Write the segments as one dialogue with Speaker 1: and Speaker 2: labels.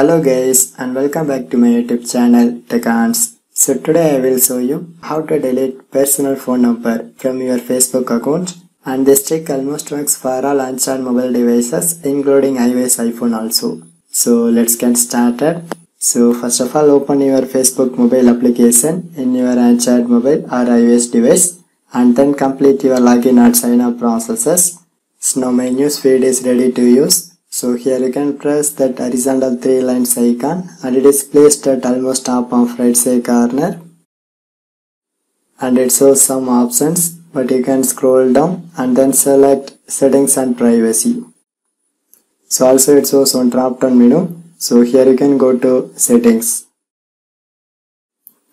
Speaker 1: Hello guys and welcome back to my YouTube channel Teconz. So today I will show you how to delete personal phone number from your Facebook account and this trick almost works for all Android mobile devices including iOS iPhone also. So let's get started. So first of all open your Facebook mobile application in your Android mobile or iOS device and then complete your login and sign up processes. So now my newsfeed is ready to use. So here you can press that horizontal three lines icon and it is placed at almost top of right side corner and it shows some options but you can scroll down and then select settings and privacy. So also it shows one drop down menu. So here you can go to settings.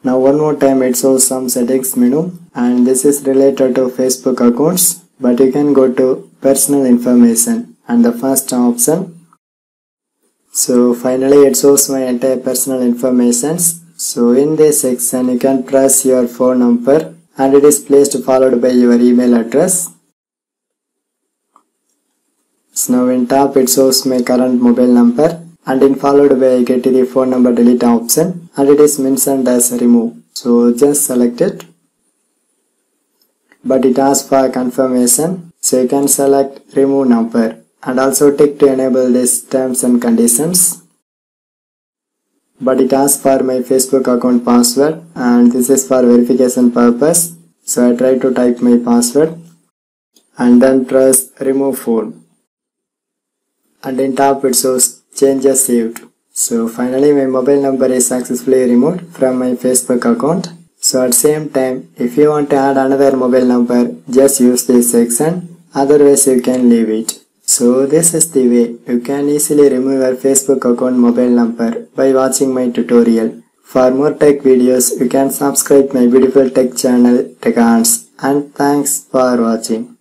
Speaker 1: Now one more time it shows some settings menu and this is related to Facebook accounts but you can go to personal information and the first option. So finally it shows my entire personal informations. So in this section you can press your phone number and it is placed followed by your email address. So now in top it shows my current mobile number and in followed by I get the phone number delete option and it is mentioned as remove. So just select it. But it asks for confirmation. So you can select remove number and also tick to enable these terms and conditions. But it asks for my Facebook account password and this is for verification purpose. So I try to type my password and then press remove phone. And in top it shows changes saved. So finally my mobile number is successfully removed from my Facebook account. So at same time if you want to add another mobile number just use this section. Otherwise you can leave it so this is the way you can easily remove your Facebook account mobile number by watching my tutorial. For more tech videos, you can subscribe my beautiful tech channel Tech and thanks for watching.